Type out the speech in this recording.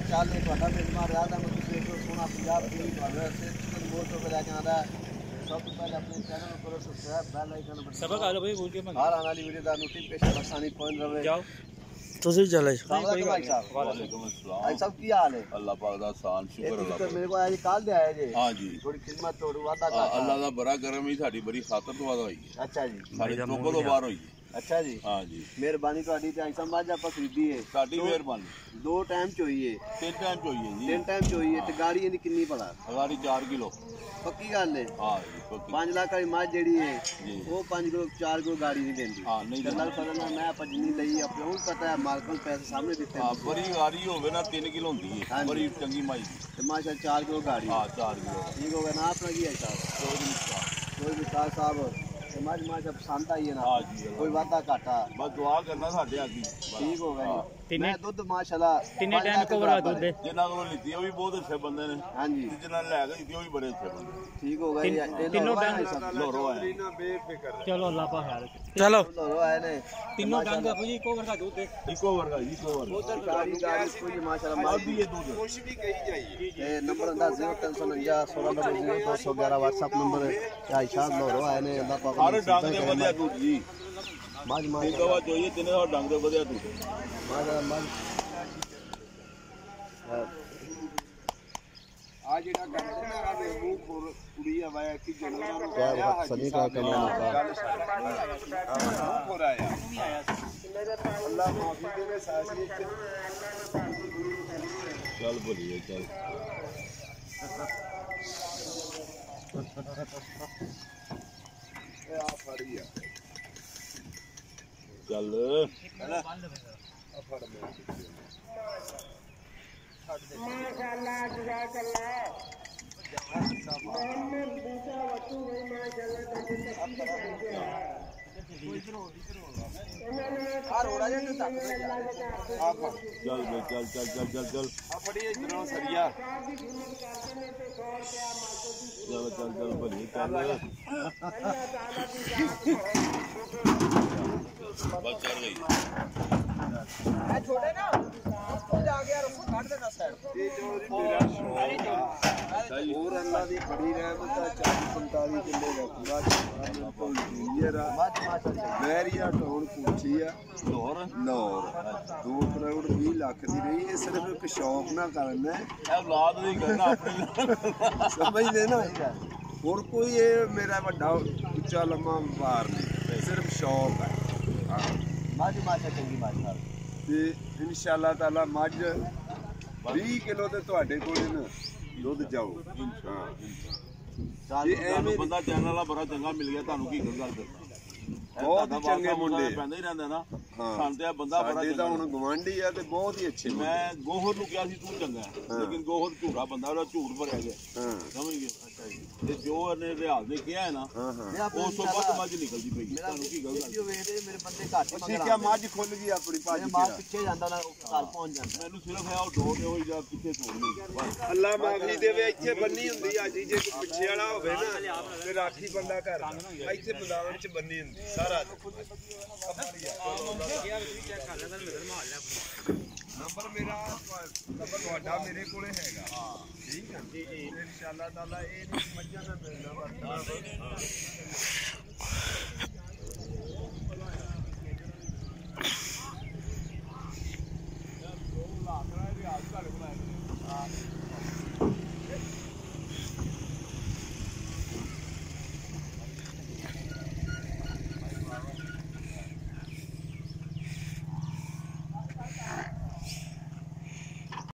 ਚਾਲੇ ਤੁਹਾਡਾ ਮੇਜ਼ਬਾਨ ਰਿਆਦ ਅਹਿਮਦ ਤੁਸੀਂ ਦੇਖੋ ਸੋਨਾ ਪੰਜਾਬ ਦੀ ਤੁਹਾਡਾ ਸਿਹਤ ਮੋਰ ਤੋਂ ਬਜਾਇਆ ਜਾਂਦਾ ਸਭ ਤੋਂ ਪਹਿਲਾਂ ਆਪਣੇ ਚੈਨਲ ਨੂੰ ਕਰੋ ਸਬਸਕ੍ਰਾਈਬ ਬੈਲ ਆਈਕਨ ਬਟਨ ਸਬਕ ਆ ਲੋ ਬਈ ਬੋਲ ਕੇ ਮੈਂ ਹਰ ਆਉਣ ਵਾਲੀ ਵੀਡੀਓ ਦਾ ਨੋਟੀਫਿਕੇਸ਼ਨ ਆਸਾਨੀ ਪਹੁੰਚ ਰਵੇ ਜਾਓ ਤੁਸੀਂ ਚਲੇ ਭਾਈ ਸਾਹਿਬ ਵਾਲੇਕੁਮ ਅਸਲਾਮ ਭਾਈ ਸਾਹਿਬ ਕੀ ਹਾਲ ਹੈ ਅੱਲਾਹ ਪਾਕ ਦਾ ਆਸਾਨ ਸ਼ੁਕਰ ਅੱਲਾਹ ਤੇ ਮੇਰੇ ਕੋਲ ਅੱਜ ਕੱਲ ਦੇ ਆਏ ਜੇ ਹਾਂ ਜੀ ਥੋੜੀ ਖਿਦਮਤ ਥੋੜਾ ਵਾਦਾ ਕਰ ਅੱਲਾਹ ਦਾ ਬੜਾ ਕਰਮ ਹੀ ਸਾਡੀ ਬੜੀ ਖਾਤਰ ਤੋਂ ਵਾਦਾ ਹੋਈ ਹੈ ਅੱਛਾ ਜੀ ਸਾਡੇ ਤੋਂ ਕੋਲੋਂ ਬਾਹਰ ਹੋਈ ਹੈ ਅੱਛਾ ਜੀ ਹਾਂ ਜੀ ਮਿਹਰਬਾਨੀ ਤੁਹਾਡੀ ਤੇ ਅਸਾਂ ਬਾਜ ਆਪਾਂ ਖਰੀਦੀ ਏ ਸਾਡੀ ਮਿਹਰਬਾਨੀ ਦੋ ਟਾਈਮ ਚੋਈਏ ਤਿੰਨ ਟਾਈਮ ਚੋਈਏ ਜੀ ਤਿੰਨ ਟਾਈਮ ਚੋਈਏ ਤੇ ਗਾੜੀ ਇਹਦੀ ਕਿੰਨੀ ਭਲਾ ਗਾੜੀ 4 ਕਿਲੋ ਪੱਕੀ ਗੱਲ ਏ ਹਾਂ ਜੀ ਪੱਕੀ 5 ਲੱਖ ਵਾਲੀ ਮਾਝ ਜਿਹੜੀ ਏ ਉਹ 5 ਕਿਲੋ 4 ਕਿਲੋ ਗਾੜੀ ਨਹੀਂ ਦਿੰਦੀ ਹਾਂ ਨਹੀਂ ਗੱਲਾਂ ਫਰਨਾ ਮੈਂ ਆਪਾਂ ਜਿੰਨੀ ਲਈ ਆਪਾਂ ਨੂੰ ਪਤਾ ਹੈ ਮਾਲਕ ਨੂੰ ਪੈਸੇ ਸਾਹਮਣੇ ਦਿੱਤੇ ਹਾਂ ਬੜੀ ਗਾੜੀ ਹੋਵੇ ਨਾ 3 ਕਿਲੋ ਹੁੰਦੀ ਏ ਬੜੀ ਚੰਗੀ ਮਾਈ ਦੀ ਤੇ ਮਾਸ਼ਾ 4 ਕਿਲੋ ਗਾੜੀ ਹਾਂ 4 ਕਿਲੋ ਠੀਕ ਹੋ ਗਿਆ ਨਾ ਆਪਣਾ ਕੀ ਹਿਸਾਬ ਕੋਈ ਨਹੀਂ ਕੋਈ ਵਿਕਾਸ ਸਾਹਿਬ समाज में जब शांत आई है ना हाँ कोई हाँ वादा घाटा बस दुआ करना ठीक हो गया ਤਿੰਨੇ ਦੁੱਧ ਮਾਸ਼ਾਅੱਲਾ ਤਿੰਨੇ ਟਾਈਮ ਕੋਵਰਾ ਦੁੱਧ ਹੈ ਜਿਨ੍ਹਾਂ ਕੋਲ ਲਿੱਤੀ ਉਹ ਵੀ ਬਹੁਤ ਅੱਛੇ ਬੰਦੇ ਨੇ ਹਾਂਜੀ ਜਿਨ੍ਹਾਂ ਲੈ ਕੇ ਉਹ ਵੀ ਬੜੇ ਅੱਛੇ ਬੰਦੇ ਠੀਕ ਹੋ ਗਿਆ ਜੀ ਤਿੰਨੋਂ ਟਾਈਮ ਲੋਰੋ ਆਏ ਚਲੋ ਅੱਲਾਹ ਪਾ ਖਿਆਲ ਚਲੋ ਲੋਰੋ ਆਏ ਨੇ ਤਿੰਨੋਂ ਟਾਈਮ ਦਾ ਕੋਈ ਕੋਵਰ ਦਾ ਦੁੱਧ ਹੈ ਇੱਕੋ ਵਰਗਾ ਇੱਕੋ ਵਰਗਾ ਉਧਰ ਗਾੜੀ ਗਾੜੀ ਕੋਈ ਮਾਸ਼ਾਅੱਲਾ ਮਾਦੀ ਇਹ ਦੁੱਧ ਕੁਛ ਵੀ ਕਹੀ ਜਾਈਏ ਇਹ ਨੰਬਰ ਹੁੰਦਾ 0349 1690211 WhatsApp ਨੰਬਰ ਹੈ ਆਇਸ਼ਾ ਲੋਰੋ ਆਏ ਨੇ ਅੱਲਾਹ ਪਾਕ ਹਰ ਡੰਗ ਦੇ ਵਧੀਆ ਦੁੱਧ ਜੀ चल बोलिए चल। ਚੱਲ ਆ ਫੜ ਚੱਲ ਬੇ ਚੱਲ ਚੱਲ ਚੱਲ ਚੱਲ ਚੱਲ ਆ ਫੜੀ ਇਧਰੋਂ ਸਰੀਆ ਚੱਲ ਚੱਲ ਚੱਲ ਭਲੀਏ ਚੱਲ ਬਸ ਹੋਰ ਅੱਲਾ ਦੀ ਬੜੀ ਰਹਿਮਤ ਆ 40 45 ਕਿੱਲੇ ਦਾ ਪੂਰਾ ਜਹਾਨ ਤੋਂ ਜੂਨੀਅਰ ਆ। ਮਾਝ ਮਾਸ਼ਾਅੱਲਾ ਮੈਰੀਆ ਟਾਊਨ ਪੁੱਛੀ ਆ ਲਾਹੌਰ? ਲਾਹੌਰ। 2 ਕਰੋੜ 20 ਲੱਖ ਦੀ ਰਹੀ ਇਹ ਸਿਰਫ ਇੱਕ ਸ਼ੌਕ ਨਾ ਕਰਨਾ। ਹੈ ਇਹ ਔਲਾਦ ਦੀ ਗੱਲ ਆਪਣੀ। ਸਮਝਦੇ ਨਾ? ਹੋਰ ਕੋਈ ਇਹ ਮੇਰਾ ਵੱਡਾ ਉੱਚਾ ਲੰਮਾ ਵਪਾਰ ਨਹੀਂ ਸਿਰਫ ਸ਼ੌਕ ਹੈ ਹਾਂ। ਮਾਝ ਮਾਸ਼ਾ ਚੰਗੀ ਮਾਸ਼ਾ ਤੇ ਇਨਸ਼ਾਅੱਲਾ ਤਾਲਾ ਮੱਝ 20 ਕਿਲੋ ਤੇ ਤੁਹਾਡੇ ਕੋਲ ਨਾ। ਦੁੱਧ ਜਾਓ। ਇਹ ਤੁਹਾਨੂੰ ਬੰਦਾ ਚੈਨਲ ਵਾਲਾ ਬੜਾ ਚੰਗਾ ਮਿਲ ਗਿਆ ਤੁਹਾਨੂੰ ਕੀ ਗੱਲ ਦੱਸਾਂ ਬਹੁਤ ਚੰਗੇ ਮੁੰਡੇ। ਪੈਂਦਾ ਹੀ ਰਹਿੰਦਾ ਨਾ। ਸਾਨੂੰ ਤੇ ਬੰਦਾ ਬੜਾ ਸਾਡੇ ਤਾਂ ਹੁਣ ਗਵਾਂਢੀ ਆ ਤੇ ਬਹੁਤ ਹੀ ਅੱਛੇ। ਮੈਂ ਗੋਹਰ ਨੂੰ ਕਿਹਾ ਸੀ ਤੂੰ ਚੰਗਾ। ਲੇਕਿਨ ਗੋਹਰ ਝੂਠਾ ਬੰਦਾ ਉਹਦਾ ਝੂਠ ਭਰਿਆ ਗਿਆ। ਹਾਂ। ਸਮਝ ਗਏ? ਅੱਛਾ ਜੀ। ਤੇ ਜੋ ਇਹਨੇ ਰਿਆਜ਼ ਨੇ ਕਿਹਾ ਹੈ ਨਾ ਉਸ ਤੋਂ ਵੱਧ ਮੱਝ ਨਿਕਲਦੀ ਪਈ। ਤੁਹਾਨੂੰ ਕੀ ਗੱਲ ਵੀਡੀਓ ਵੇਖਦੇ ਮੇਰੇ ਬੰਦੇ ਘੱਟ ਹੀ ਠੀਕ ਮਗਰ ਆ ਮੱਝ ਖੁੱਲ ਗਈ ਆਪਣੀ ਭੱਜ ਮਾਂ ਕੇ ਪਿੱਛੇ ਜਾਂਦਾ ਨਾ ਉਹ ਘਰ ਪਹੁੰਚ ਜਾਂਦਾ। ਮੈਨੂੰ ਸਿਰਫ ਹੈ ਉਹ ਡੋਰ ਦੇ ਹੋਈ ਜਾਂ ਲਈ ਬਸ। ਅੱਲਾ ਮਾਫੀ ਦੇਵੇ ਇੱਥੇ ਬੰਨੀ ਹੁੰਦੀ ਆ ਜੀ। ਜੇ ਕੋਈ ਪਿੱਛੇ ਵਾਲਾ ਹੋਵੇ ਨਾ ਤੇ ਰਾਖੀ ਬੰਦਾ ਘਰ ਦਾ। ਇੱਥੇ ਮੈਦਾਨ 'ਚ ਬੰਨੀ ਹੁੰਦੀ ਸਾਰਾ ਨੰਬਰ ਮੇਰਾ ਨੰਬਰ ਤੁਹਾਡਾ ਮੇਰੇ ਕੋਲੇ ਹੈਗਾ ਠੀਕ ਹੈ ਜੀ ਜੀ ਇਨਸ਼ਾਅੱਲਾ ਤਾਲਾ ਇਹ ਨਹੀਂ ਮੱਝਾਂ ਦਾ ਮਿਲਣਾ ਵਰਤਣਾ